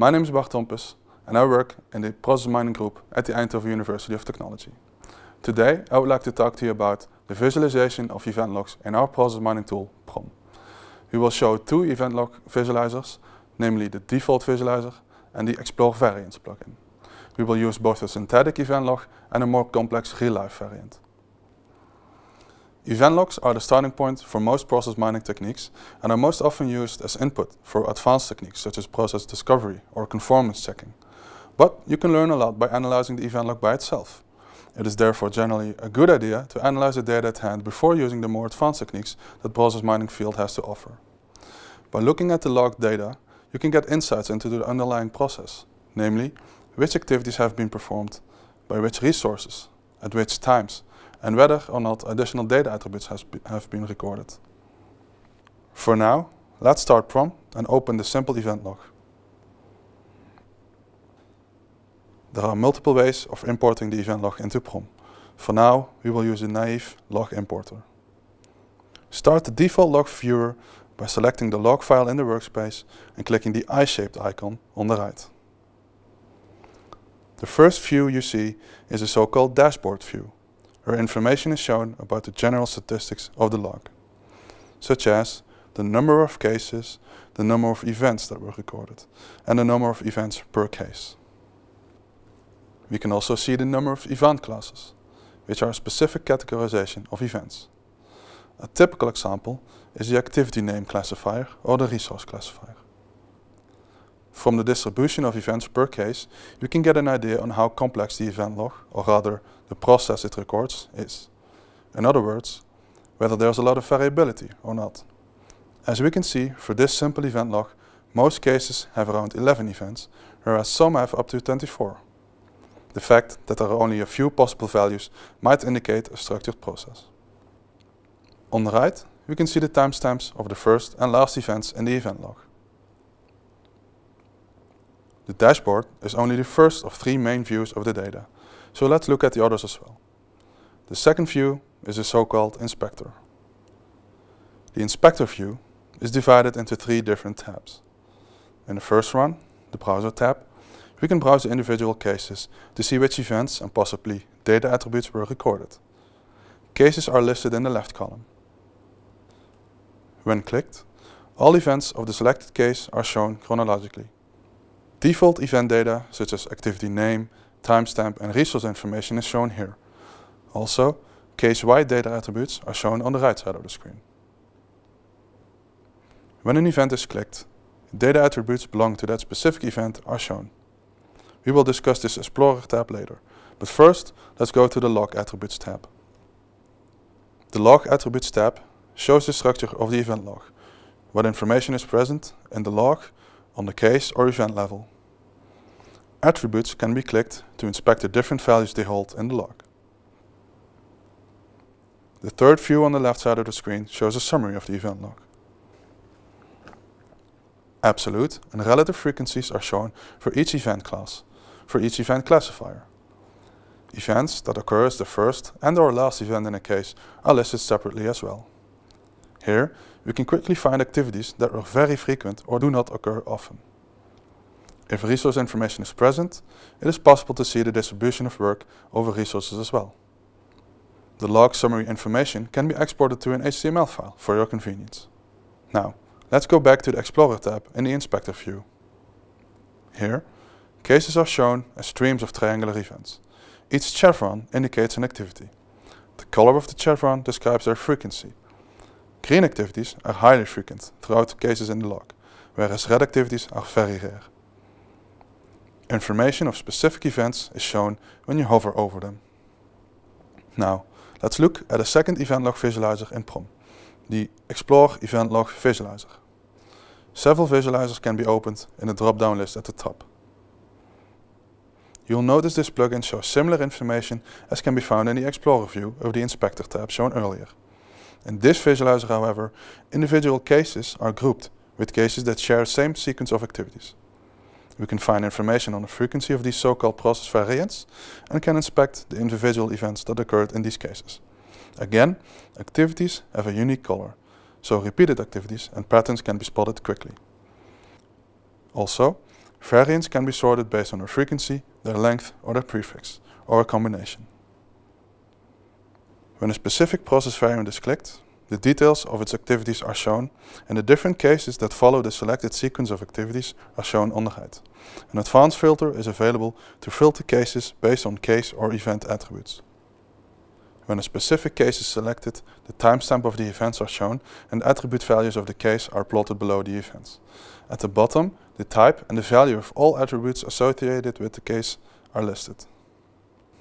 My name is Bart Hompes and I work in the process mining group at the Eindhoven University of Technology. Today I would like to talk to you about the visualization of event logs in our process mining tool PROM. We will show two event log visualizers, namely the default visualizer and the Explore Variants plugin. We will use both a synthetic event log and a more complex real-life variant. Event logs are the starting point for most process mining techniques and are most often used as input for advanced techniques such as process discovery or conformance checking. But you can learn a lot by analyzing the event log by itself. It is therefore generally a good idea to analyze the data at hand before using the more advanced techniques that process mining field has to offer. By looking at the log data, you can get insights into the underlying process, namely which activities have been performed, by which resources, at which times, and whether or not additional data attributes be, have been recorded. For now, let's start PROM and open the simple event log. There are multiple ways of importing the event log into PROM. For now, we will use a naive log importer. Start the default log viewer by selecting the log file in the workspace and clicking the eye-shaped icon on the right. The first view you see is a so-called dashboard view where information is shown about the general statistics of the log, such as the number of cases, the number of events that were recorded, and the number of events per case. We can also see the number of event classes, which are a specific categorization of events. A typical example is the activity name classifier or the resource classifier. From the distribution of events per case, you can get an idea on how complex the event log, or rather the process it records, is. In other words, whether there's a lot of variability or not. As we can see, for this simple event log, most cases have around 11 events, whereas some have up to 24. The fact that there are only a few possible values might indicate a structured process. On the right, we can see the timestamps of the first and last events in the event log. The dashboard is only the first of three main views of the data, so let's look at the others as well. The second view is a so-called inspector. The inspector view is divided into three different tabs. In the first one, the browser tab, we can browse the individual cases to see which events and possibly data attributes were recorded. Cases are listed in the left column. When clicked, all events of the selected case are shown chronologically. Default event data such as activity name, timestamp and resource information is shown here. Also, case-wide data attributes are shown on the right side of the screen. When an event is clicked, data attributes belonging to that specific event are shown. We will discuss this Explorer tab later, but first let's go to the Log Attributes tab. The Log Attributes tab shows the structure of the event log, what information is present in the log on the case or event level. Attributes can be clicked to inspect the different values they hold in the log. The third view on the left side of the screen shows a summary of the event log. Absolute and relative frequencies are shown for each event class, for each event classifier. Events that occur as the first and or last event in a case are listed separately as well. Here, we can quickly find activities that are very frequent or do not occur often. If resource information is present, it is possible to see the distribution of work over resources as well. The log summary information can be exported to an HTML file for your convenience. Now, let's go back to the Explorer tab in the Inspector view. Here, cases are shown as streams of triangular events. Each chevron indicates an activity. The color of the chevron describes their frequency. Green activities are highly frequent throughout the cases in the log, whereas red activities are very rare. Information of specific events is shown when you hover over them. Now, let's look at a second event log visualizer in PROM, the Explore Event Log Visualizer. Several visualizers can be opened in the drop-down list at the top. You'll notice this plugin shows similar information as can be found in the Explorer view of the Inspector tab shown earlier. In this visualizer, however, individual cases are grouped with cases that share the same sequence of activities. We can find information on the frequency of these so-called process variants and can inspect the individual events that occurred in these cases. Again, activities have a unique color, so repeated activities and patterns can be spotted quickly. Also, Variants can be sorted based on their frequency, their length or their prefix, or a combination. When a specific process variant is clicked, the details of its activities are shown and the different cases that follow the selected sequence of activities are shown on the right. An advanced filter is available to filter cases based on case or event attributes. When a specific case is selected, the timestamp of the events are shown and attribute values of the case are plotted below the events. At the bottom, the type and the value of all attributes associated with the case are listed.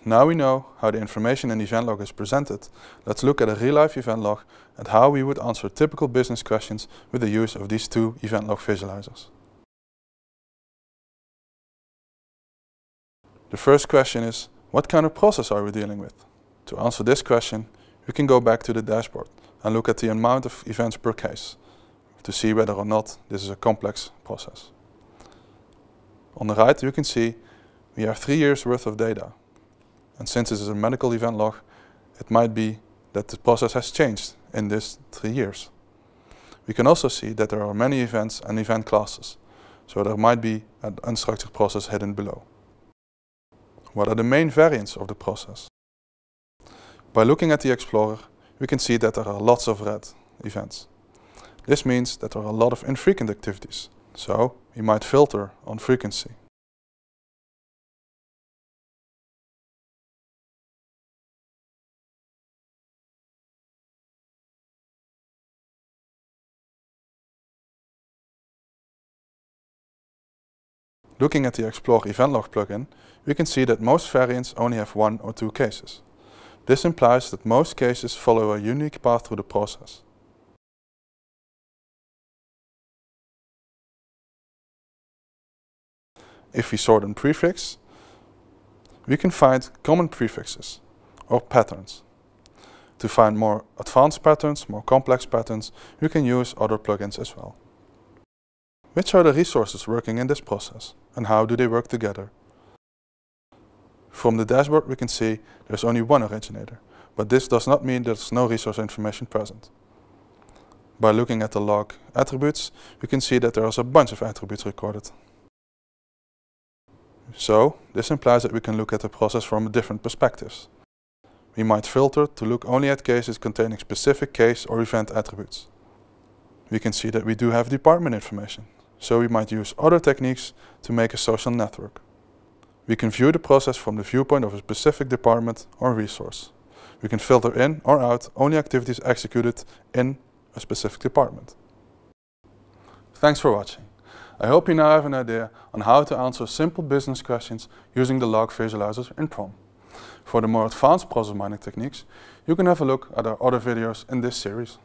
Now we know how the information in the event log is presented, let's look at a real-life event log and how we would answer typical business questions with the use of these two event log visualizers. The first question is, what kind of process are we dealing with? To answer this question, we can go back to the dashboard and look at the amount of events per case to see whether or not this is a complex process. On the right you can see we have three years worth of data. And since this is a medical event log, it might be that the process has changed in these three years. We can also see that there are many events and event classes, so there might be an unstructured process hidden below. What are the main variants of the process? By looking at the Explorer, we can see that there are lots of red events. This means that there are a lot of infrequent activities, so we might filter on frequency. Looking at the Explore Event Log plugin, we can see that most variants only have one or two cases. This implies that most cases follow a unique path through the process. If we sort in prefix, we can find common prefixes or patterns. To find more advanced patterns, more complex patterns, we can use other plugins as well. Which are the resources working in this process and how do they work together? From the dashboard we can see there's only one originator, but this does not mean there's no resource information present. By looking at the log attributes, we can see that there is a bunch of attributes recorded. So, this implies that we can look at the process from different perspectives. We might filter to look only at cases containing specific case or event attributes. We can see that we do have department information, so we might use other techniques to make a social network. We can view the process from the viewpoint of a specific department or resource. We can filter in or out only activities executed in a specific department. Thanks for watching. I hope you now have an idea on how to answer simple business questions using the log visualizers in PROM. For the more advanced process mining techniques, you can have a look at our other videos in this series.